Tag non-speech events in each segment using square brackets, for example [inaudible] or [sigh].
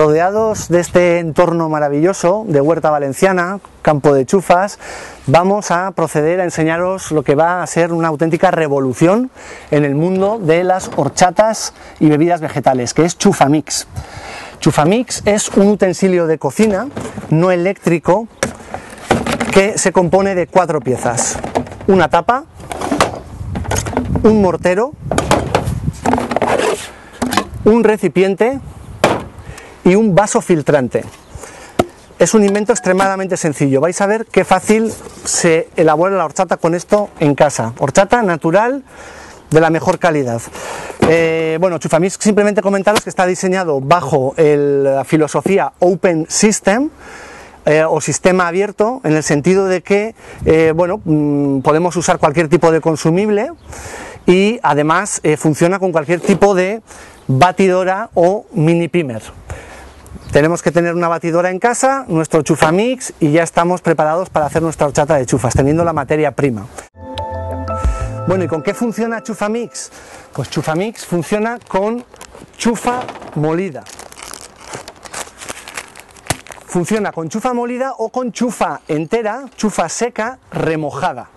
rodeados de este entorno maravilloso de huerta valenciana, campo de chufas, vamos a proceder a enseñaros lo que va a ser una auténtica revolución en el mundo de las horchatas y bebidas vegetales, que es Chufamix. Chufamix es un utensilio de cocina no eléctrico que se compone de cuatro piezas. Una tapa, un mortero, un recipiente y un vaso filtrante. Es un invento extremadamente sencillo. Vais a ver qué fácil se elabora la horchata con esto en casa. Horchata natural de la mejor calidad. Eh, bueno, Chufamix simplemente comentaros que está diseñado bajo la filosofía Open System. Eh, o sistema abierto en el sentido de que eh, bueno, mm, podemos usar cualquier tipo de consumible y además funciona con cualquier tipo de batidora o mini primer. Tenemos que tener una batidora en casa, nuestro chufamix y ya estamos preparados para hacer nuestra horchata de chufas, teniendo la materia prima. Bueno, ¿y con qué funciona Chufamix? Pues Chufamix funciona con chufa molida. Funciona con chufa molida o con chufa entera, chufa seca, remojada.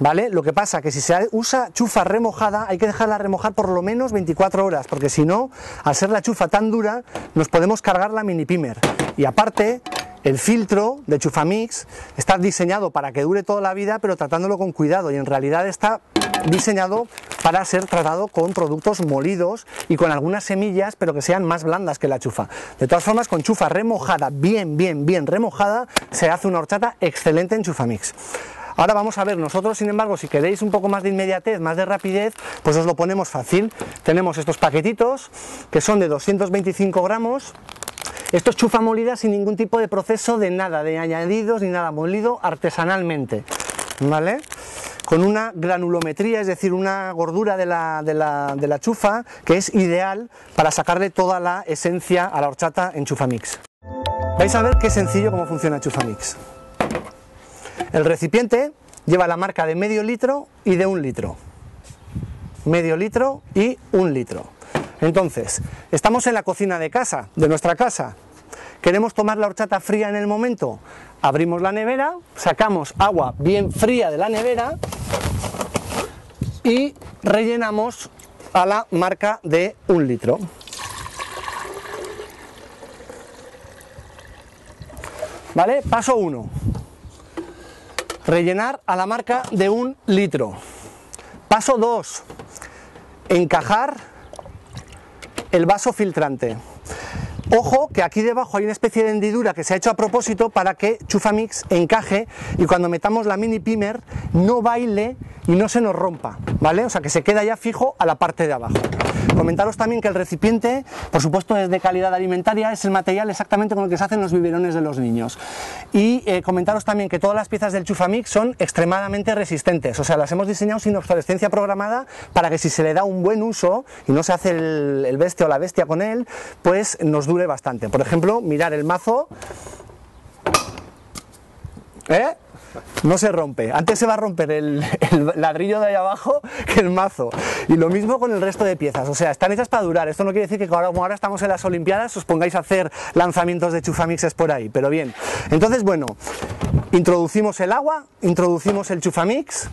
¿Vale? Lo que pasa que si se usa chufa remojada hay que dejarla remojar por lo menos 24 horas, porque si no, al ser la chufa tan dura, nos podemos cargar la mini pimer. Y aparte, el filtro de Chufamix está diseñado para que dure toda la vida, pero tratándolo con cuidado y en realidad está diseñado para ser tratado con productos molidos y con algunas semillas, pero que sean más blandas que la chufa. De todas formas, con chufa remojada, bien, bien, bien remojada, se hace una horchata excelente en Chufamix. Ahora vamos a ver, nosotros sin embargo, si queréis un poco más de inmediatez, más de rapidez, pues os lo ponemos fácil. Tenemos estos paquetitos que son de 225 gramos, esto es chufa molida sin ningún tipo de proceso de nada, de añadidos ni nada, molido artesanalmente, ¿vale? Con una granulometría, es decir, una gordura de la, de la, chufa que es ideal para sacarle toda la esencia a la horchata en Chufamix. Vais a ver qué sencillo cómo funciona Chufamix. El recipiente lleva la marca de medio litro y de un litro. Medio litro y un litro. Entonces, estamos en la cocina de casa, de nuestra casa. ¿Queremos tomar la horchata fría en el momento? Abrimos la nevera, sacamos agua bien fría de la nevera y rellenamos a la marca de un litro. ¿Vale? Paso 1. Rellenar a la marca de un litro. Paso 2. Encajar el vaso filtrante. Ojo que aquí debajo hay una especie de hendidura que se ha hecho a propósito para que Chufamix encaje y cuando metamos la mini pimer no baile y no se nos rompa, ¿vale? O sea que se queda ya fijo a la parte de abajo. Comentaros también que el recipiente, por supuesto es de calidad alimentaria, es el material exactamente con el que se hacen los biberones de los niños. Y eh, comentaros también que todas las piezas del Chufamix son extremadamente resistentes, o sea, las hemos diseñado sin obsolescencia programada para que si se le da un buen uso y no se hace el, el bestia o la bestia con él, pues nos dure bastante. Por ejemplo, mirar el mazo. ¿Eh? No se rompe. Antes se va a romper el, ladrillo de ahí abajo que el mazo. Y lo mismo con el resto de piezas. O sea, están hechas para durar. Esto no quiere decir que ahora, como ahora estamos en las Olimpiadas, os pongáis a hacer lanzamientos de chufamixes por ahí. Pero bien. Entonces, bueno, introducimos el agua, introducimos el chufamix.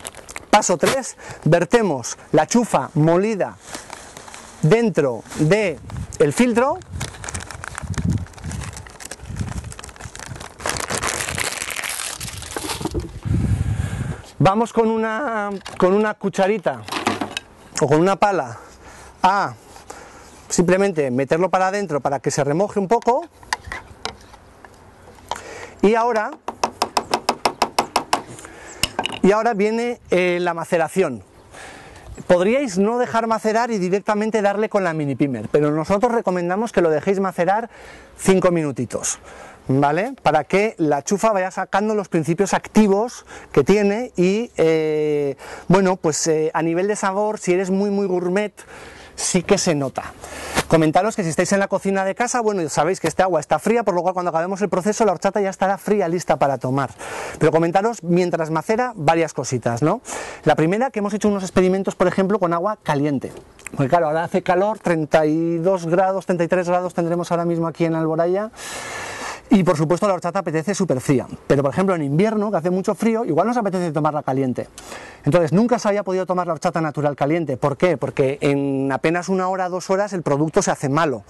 Paso 3, vertemos la chufa molida dentro del el filtro Vamos con una, con una cucharita o con una pala a simplemente meterlo para adentro para que se remoje un poco. Y ahora, y ahora viene eh, la maceración. Podríais no dejar macerar y directamente darle con la mini pimer, pero nosotros recomendamos que lo dejéis macerar 5 minutitos. ¿Vale? Para que la chufa vaya sacando los principios activos que tiene y, eh, bueno, pues eh, a nivel de sabor, si eres muy, muy gourmet, sí que se nota. Comentaros que si estáis en la cocina de casa, bueno, sabéis que este agua está fría, por lo cual cuando acabemos el proceso la horchata ya estará fría, lista para tomar. Pero comentaros mientras macera varias cositas, ¿no? La primera, que hemos hecho unos experimentos, por ejemplo, con agua caliente. Porque claro, ahora hace calor, 32 grados, 33 grados tendremos ahora mismo aquí en Alboraya. Y por supuesto la horchata apetece súper fría, pero por ejemplo en invierno, que hace mucho frío, igual nos apetece tomarla caliente. Entonces nunca se había podido tomar la horchata natural caliente. ¿Por qué? Porque en apenas una hora, dos horas el producto se hace malo,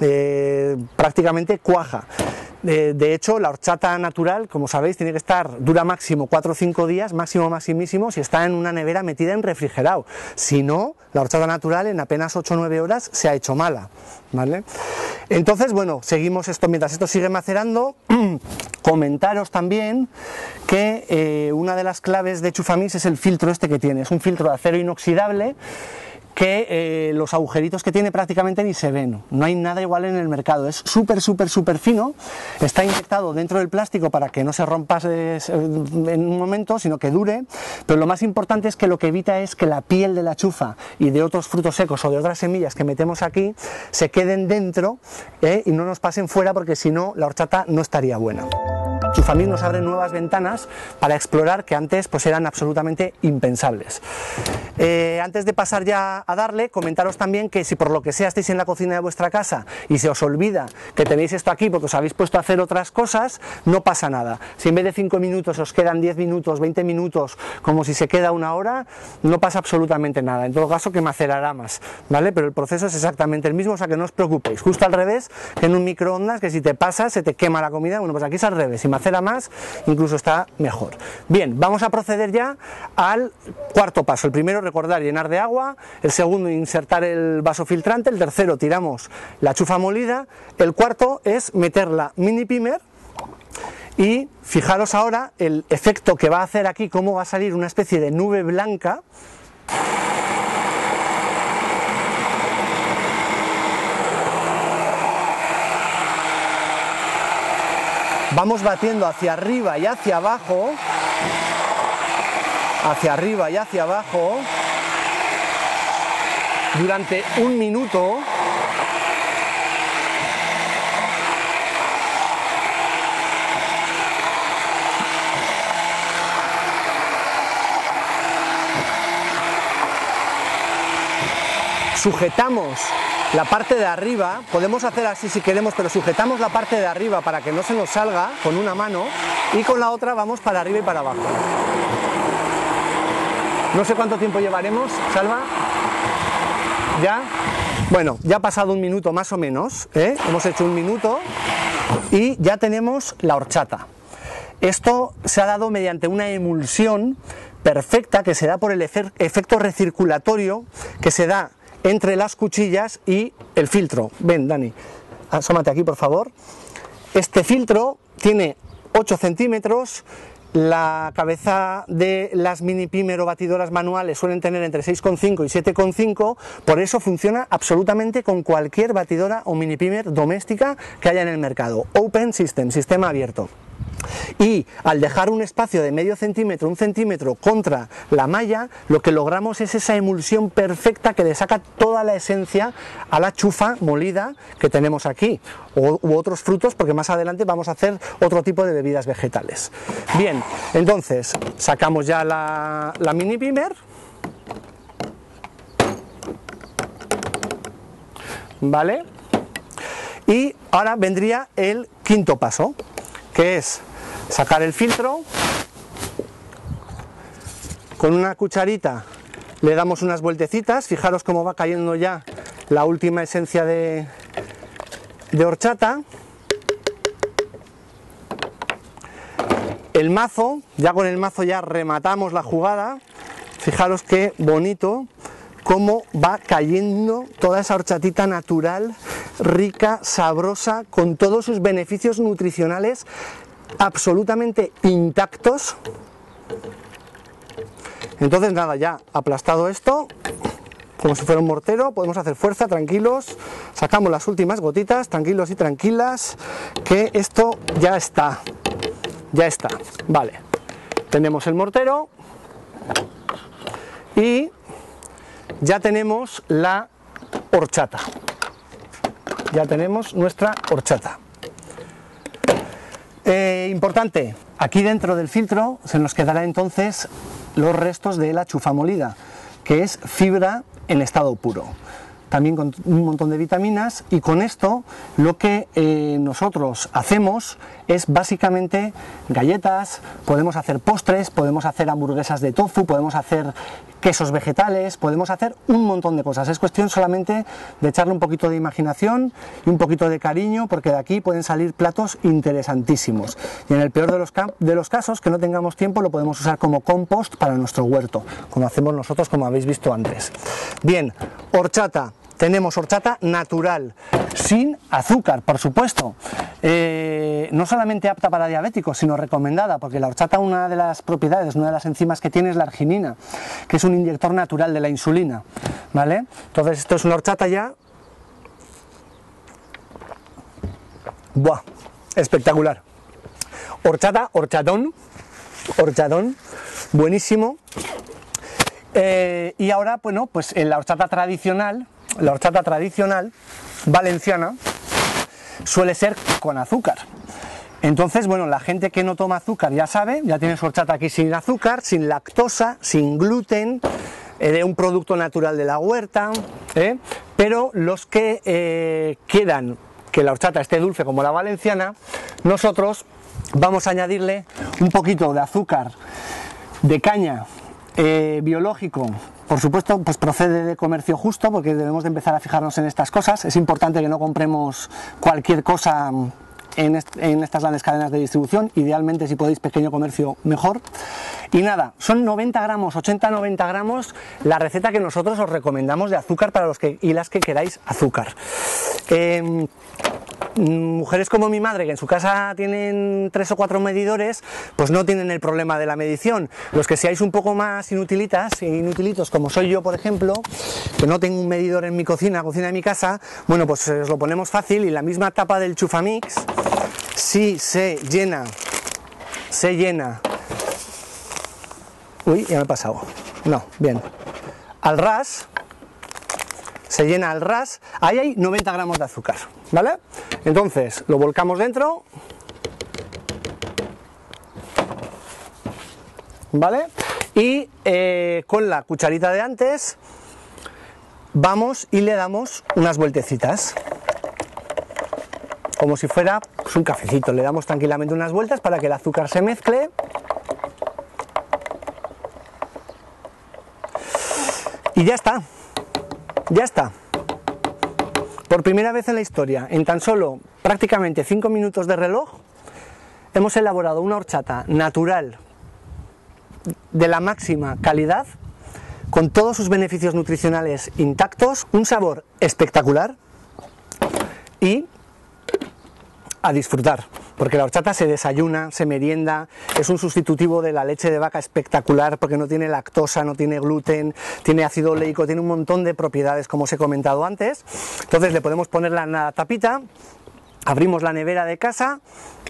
eh, prácticamente cuaja. De, hecho, la horchata natural, como sabéis, tiene que estar, dura máximo 4 o 5 días, máximo maximísimo, si está en una nevera metida en refrigerado. Si no, la horchata natural en apenas 8 o 9 horas se ha hecho mala. ¿vale? Entonces, bueno, seguimos esto, mientras esto sigue macerando, [clears throat] comentaros también que eh, una de las claves de Chufamix es el filtro este que tiene, es un filtro de acero inoxidable que eh, los agujeritos que tiene prácticamente ni se ven. No hay nada igual en el mercado. Es súper, súper, súper fino. Está inyectado dentro del plástico para que no se rompa en un momento, sino que dure. Pero lo más importante es que lo que evita es que la piel de la chufa y de otros frutos secos o de otras semillas que metemos aquí se queden dentro eh, y no nos pasen fuera porque si no la horchata no estaría buena. Chufamix nos abre nuevas ventanas para explorar que antes pues eran absolutamente impensables. Eh, antes de pasar ya a darle, comentaros también que si por lo que sea estáis en la cocina de vuestra casa y se os olvida que tenéis esto aquí porque os habéis puesto a hacer otras cosas, no pasa nada. Si en vez de 5 minutos os quedan 10 minutos, 20 minutos, como si se queda una hora, no pasa absolutamente nada. En todo caso que macerará más, ¿vale? Pero el proceso es exactamente el mismo, o sea que no os preocupéis. Justo al revés que en un microondas, que si te pasa se te quema la comida, bueno, pues aquí es al revés. Si macera más, incluso está mejor. Bien, vamos a proceder ya al cuarto paso. El primero recordar llenar de agua, el segundo insertar el vaso filtrante, el tercero tiramos la chufa molida, el cuarto es meter la mini pimer y fijaros ahora el efecto que va a hacer aquí, cómo va a salir una especie de nube blanca. Vamos batiendo hacia arriba y hacia abajo. Hacia arriba y hacia abajo. Durante un minuto. Sujetamos la parte de arriba, podemos hacer así si queremos, pero sujetamos la parte de arriba para que no se nos salga con una mano y con la otra vamos para arriba y para abajo. No sé cuánto tiempo llevaremos, Salva. ¿Ya? Bueno, ya ha pasado un minuto más o menos, ¿eh? hemos hecho un minuto y ya tenemos la horchata. Esto se ha dado mediante una emulsión perfecta que se da por el efecto recirculatorio que se da entre las cuchillas y el filtro. Ven, Dani, asómate aquí por favor. Este filtro tiene 8 centímetros la cabeza de las mini pimer o batidoras manuales suelen tener entre 6,5 y 7,5, por eso funciona absolutamente con cualquier batidora o mini pimer doméstica que haya en el mercado. Open System, sistema abierto y al dejar un espacio de medio centímetro, un centímetro contra la malla, lo que logramos es esa emulsión perfecta que le saca toda la esencia a la chufa molida que tenemos aquí, o, u otros frutos, porque más adelante vamos a hacer otro tipo de bebidas vegetales. Bien, entonces sacamos ya la, mini pimer. ¿Vale? Y ahora vendría el quinto paso, que es sacar el filtro, con una cucharita le damos unas vueltecitas, fijaros cómo va cayendo ya la última esencia de, de horchata. El mazo, ya con el mazo ya rematamos la jugada, fijaros qué bonito cómo va cayendo toda esa horchatita natural, rica, sabrosa, con todos sus beneficios nutricionales absolutamente intactos. Entonces nada, ya aplastado esto, como si fuera un mortero, podemos hacer fuerza, tranquilos, sacamos las últimas gotitas, tranquilos y tranquilas, que esto ya está, ya está, vale. Tenemos el mortero y ya tenemos la horchata. Ya tenemos nuestra horchata. Eh, importante, aquí dentro del filtro se nos quedará entonces los restos de la chufa molida, que es fibra en estado puro también con un montón de vitaminas y con esto lo que eh, nosotros hacemos es básicamente galletas, podemos hacer postres, podemos hacer hamburguesas de tofu, podemos hacer quesos vegetales, podemos hacer un montón de cosas. Es cuestión solamente de echarle un poquito de imaginación y un poquito de cariño porque de aquí pueden salir platos interesantísimos. Y en el peor de los, de los casos, que no tengamos tiempo, lo podemos usar como compost para nuestro huerto, como hacemos nosotros, como habéis visto antes. Bien, horchata tenemos horchata natural, sin azúcar, por supuesto. Eh, no solamente apta para diabéticos, sino recomendada, porque la horchata, una de las propiedades, una de las enzimas que tiene es la arginina, que es un inyector natural de la insulina. ¿Vale? Entonces, esto es una horchata ya. ¡Buah! Espectacular. Horchata, horchatón, horchatón, buenísimo. Eh, y ahora, bueno, pues en la horchata tradicional, la horchata tradicional valenciana suele ser con azúcar. Entonces, bueno, la gente que no toma azúcar ya sabe, ya tiene horchata aquí sin azúcar, sin lactosa, sin gluten, eh, de un producto natural de la huerta, ¿eh? pero los que eh, que la horchata esté dulce como la valenciana, nosotros vamos a añadirle un poquito de azúcar de caña biológico por supuesto, pues procede de comercio justo porque debemos de empezar a fijarnos en estas cosas. Es importante que no compremos cualquier cosa en, estas grandes cadenas de distribución, idealmente si podéis pequeño comercio mejor. Y nada, son 90 gramos, 80-90 gramos la receta que nosotros os recomendamos de azúcar para los que y las que queráis azúcar. Em, mujeres como mi madre, que en su casa tienen tres o cuatro medidores, pues no tienen el problema de la medición. Los que seáis un poco más inutilitas, inutilitos, como soy yo, por ejemplo, que no tengo un medidor en mi cocina, cocina de mi casa, bueno, pues os lo ponemos fácil y la misma tapa del chufamix, si se llena, se llena. Uy, ya me he pasado. No, bien. Al ras, se llena al ras, ahí hay 90 gramos de azúcar, ¿vale? Entonces lo volcamos dentro, ¿vale? Y eh, con la cucharita de antes vamos y le damos unas vueltecitas, como si fuera pues, un cafecito, le damos tranquilamente unas vueltas para que el azúcar se mezcle. Y ya está, ya está. Por primera vez en la historia, en tan solo prácticamente 5 minutos de reloj, hemos elaborado una horchata natural de la máxima calidad, con todos sus beneficios nutricionales intactos, un sabor espectacular y a disfrutar porque la horchata se desayuna, se merienda, es un sustitutivo de la leche de vaca espectacular porque no tiene lactosa, no tiene gluten, tiene ácido oleico, tiene un montón de propiedades como os he comentado antes. Entonces le podemos poner la tapita, abrimos la nevera de casa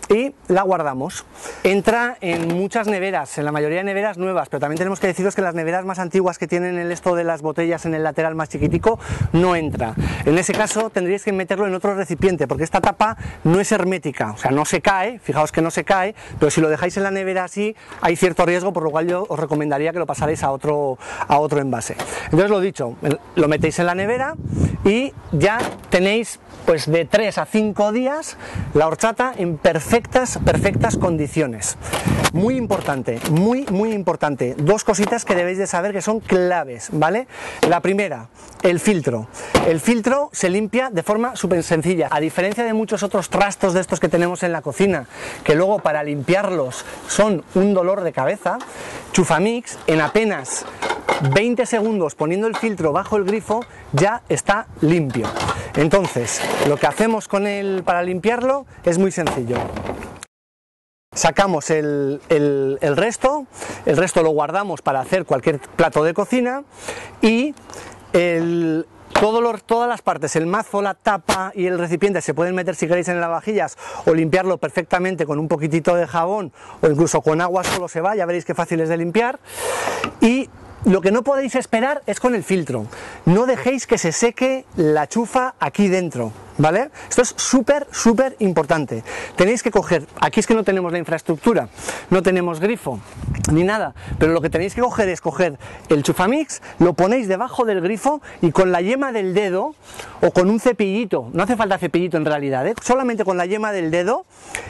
y la guardamos. Entra en muchas neveras, en la mayoría de neveras nuevas, pero también tenemos que deciros que las neveras más antiguas que tienen el esto de las botellas en el lateral más chiquitico no entra. En ese caso tendríais que meterlo en otro recipiente porque esta tapa no es hermética, o sea, no se cae, fijaos que no se cae, pero si lo dejáis en la nevera así hay cierto riesgo, por lo cual yo os recomendaría que lo pasarais a otro, a otro envase. Entonces lo dicho, lo metéis en la nevera y ya tenéis pues de 3 a 5 días la horchata en perfectas, perfectas condiciones. Muy importante, muy, muy importante. Dos cositas que debéis de saber que son claves, ¿vale? La primera, el filtro. El filtro se limpia de forma súper sencilla. A diferencia de muchos otros trastos de estos que tenemos en la cocina, que luego para limpiarlos son un dolor de cabeza, Chufamix en apenas 20 segundos poniendo el filtro bajo el grifo ya está limpio. Entonces, lo que hacemos con él para limpiarlo es muy sencillo. Sacamos el, resto, el resto lo guardamos para hacer cualquier plato de cocina y todas las partes, el mazo, la tapa y el recipiente se pueden meter si queréis en las vajillas o limpiarlo perfectamente con un poquitito de jabón o incluso con agua solo se va, ya veréis qué fácil es de limpiar. Y lo que no podéis esperar es con el filtro. No dejéis que se seque la chufa aquí dentro. ¿Vale? Esto es súper, súper importante. Tenéis que coger, aquí es que no tenemos la infraestructura, no tenemos grifo ni nada, pero lo que tenéis que coger es coger el chufamix, lo ponéis debajo del grifo y con la yema del dedo o con un cepillito, no hace falta cepillito en realidad, ¿eh? solamente con la yema del dedo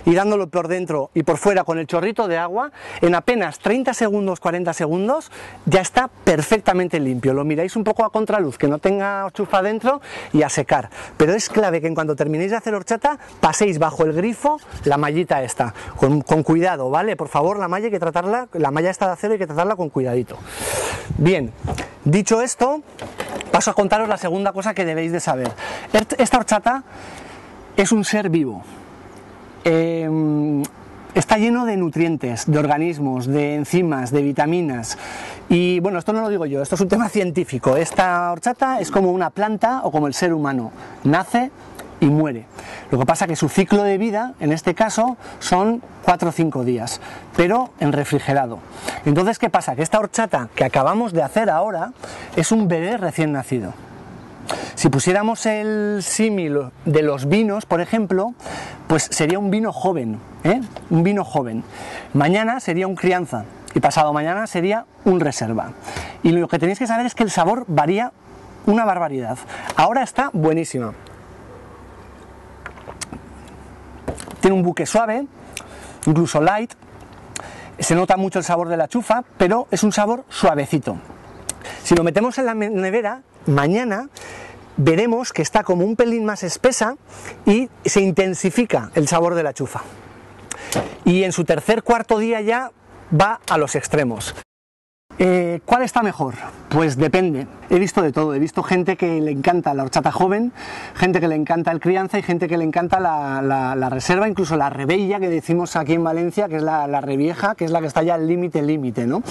y dándolo por dentro y por fuera con el chorrito de agua, en apenas 30 segundos, 40 segundos, ya está perfectamente limpio. Lo miráis un poco a contraluz, que no tenga chufa dentro y a secar. Pero es clave que en cuanto terminéis de hacer horchata, paséis bajo el grifo la mallita esta, con, cuidado, ¿vale? Por favor, la malla hay que tratarla, la malla está de acero hay que tratarla con cuidadito. Bien, dicho esto, paso a contaros la segunda cosa que debéis de saber. Esta horchata es un ser vivo. Em, está lleno de nutrientes, de organismos, de enzimas, de vitaminas. Y bueno, esto no lo digo yo, esto es un tema científico. Esta horchata es como una planta o como el ser humano. Nace y muere. Lo que pasa es que su ciclo de vida, en este caso, son 4 o 5 días, pero en refrigerado. Entonces, ¿qué pasa? Que esta horchata que acabamos de hacer ahora es un bebé recién nacido. Si pusiéramos el símil de los vinos, por ejemplo, pues sería un vino joven, ¿eh? un vino joven. Mañana sería un crianza y pasado mañana sería un reserva. Y lo que tenéis que saber es que el sabor varía una barbaridad. Ahora está buenísima. Tiene un buque suave, incluso light. Se nota mucho el sabor de la chufa, pero es un sabor suavecito. Si lo metemos en la nevera, mañana veremos que está como un pelín más espesa y se intensifica el sabor de la chufa. Y en su tercer cuarto día ya va a los extremos. Eh, ¿Cuál está mejor? Pues depende. He visto de todo. He visto gente que le encanta la horchata joven, gente que le encanta el crianza y gente que le encanta la, reserva, incluso la rebella que decimos aquí en Valencia, que es la, la revieja, que es la que está ya al límite, límite, ¿no?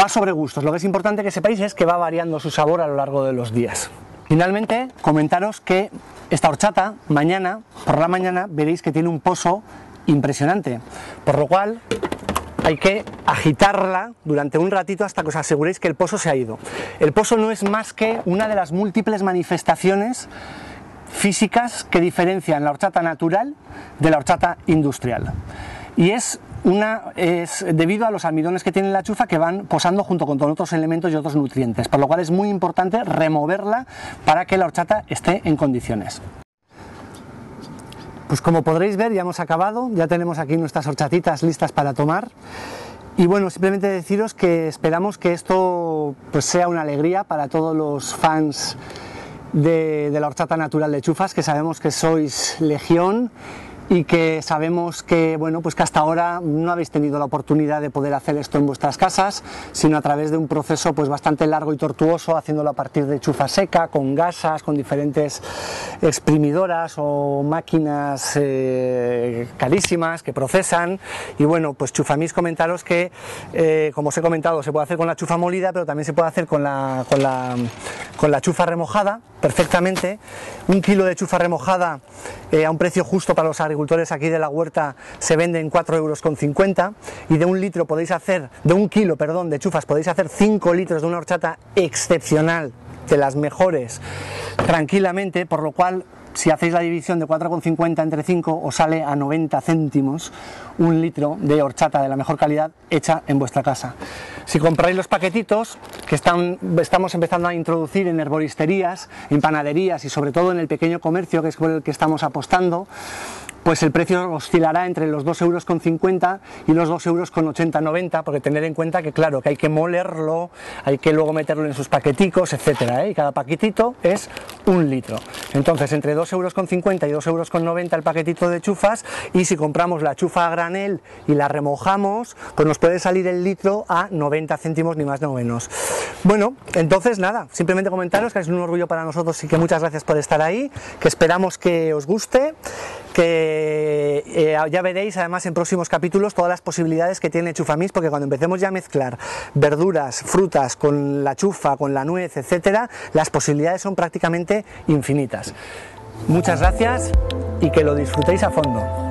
Va sobre gustos. Lo que es importante que sepáis es que va variando su sabor a lo largo de los días. Finalmente, comentaros que esta horchata, mañana, por la mañana, veréis que tiene un pozo impresionante, por lo cual hay que agitarla durante un ratito hasta que os aseguréis que el pozo se ha ido. El pozo no es más que una de las múltiples manifestaciones físicas que diferencian la horchata natural de la horchata industrial. Y es una es debido a los almidones que tiene la chufa que van posando junto con otros elementos y otros nutrientes, por lo cual es muy importante removerla para que la horchata esté en condiciones. Pues como podréis ver ya hemos acabado, ya tenemos aquí nuestras horchatitas listas para tomar. Y bueno, simplemente deciros que esperamos que esto pues, sea una alegría para todos los fans de, de la horchata natural de chufas, que sabemos que sois legión y que sabemos que, bueno, pues que hasta ahora no habéis tenido la oportunidad de poder hacer esto en vuestras casas, sino a través de un proceso pues bastante largo y tortuoso, haciéndolo a partir de chufa seca, con gasas, con diferentes exprimidoras o máquinas eh, carísimas que procesan. Y bueno, pues chufamís comentaros que, eh, como os he comentado, se puede hacer con la chufa molida, pero también se puede hacer con la, con la, con la chufa remojada perfectamente. Un kilo de chufa remojada eh, a un precio justo para los agricultores aquí de la huerta se vende en 4,50 euros y de un litro podéis hacer, de un kilo, perdón, de chufas podéis hacer 5 litros de una horchata excepcional, de las mejores, tranquilamente, por lo cual si hacéis la división de 4,50 entre 5 os sale a 90 céntimos un litro de horchata de la mejor calidad hecha en vuestra casa. Si compráis los paquetitos que están, estamos empezando a introducir en herboristerías, en panaderías y sobre todo en el pequeño comercio que es por el que estamos apostando, pues el precio oscilará entre los 2,50 euros y los 2,80 euros 90, porque tener en cuenta que claro, que hay que molerlo, hay que luego meterlo en sus paqueticos, etcétera, ¿eh? y cada paquetito es un litro. Entonces, entre 2,50 euros y 2,90 euros el paquetito de chufas, y si compramos la chufa a granel y la remojamos, pues nos puede salir el litro a 90 céntimos, ni más ni menos. Bueno, entonces nada, simplemente comentaros que es un orgullo para nosotros y que muchas gracias por estar ahí, que esperamos que os guste, que eh, ya veréis además en próximos capítulos todas las posibilidades que tiene Chufamix, porque cuando empecemos ya a mezclar verduras, frutas con la chufa, con la nuez, etcétera, las posibilidades son prácticamente infinitas. Muchas gracias y que lo disfrutéis a fondo.